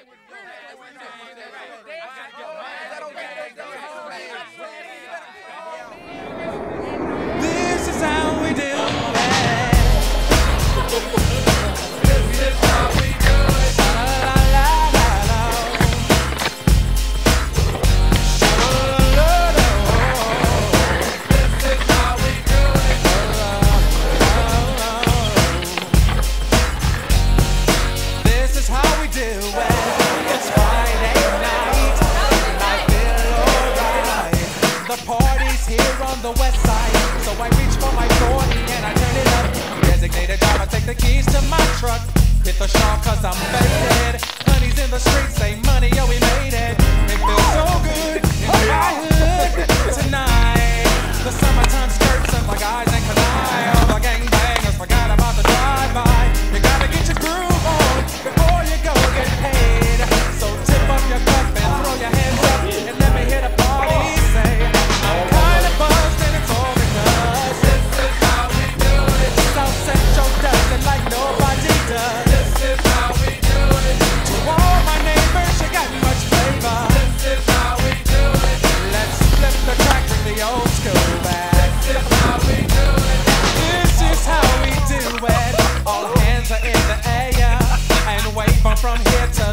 I would win. I. So I reach for my door and I turn it up. Designated driver, take the keys to my truck. Hit the shop cause I'm fed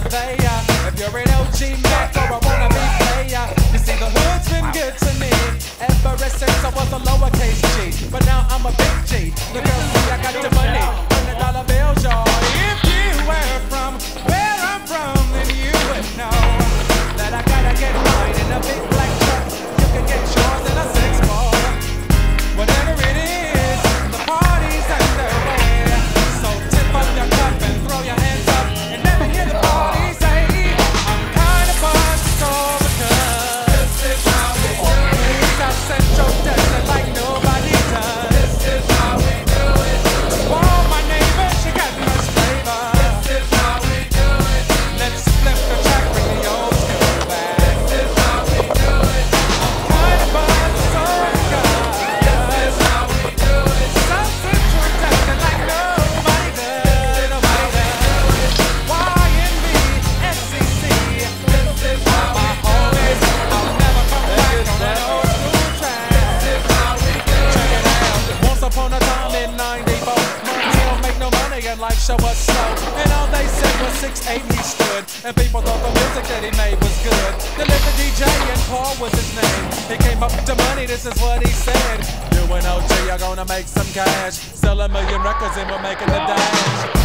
they show. And all they said was six eight he stood. And people thought the music that he made was good. The DJ and Paul was his name. He came up with the money, this is what he said. You and OG are gonna make some cash. Sell a million records and we're making the dash.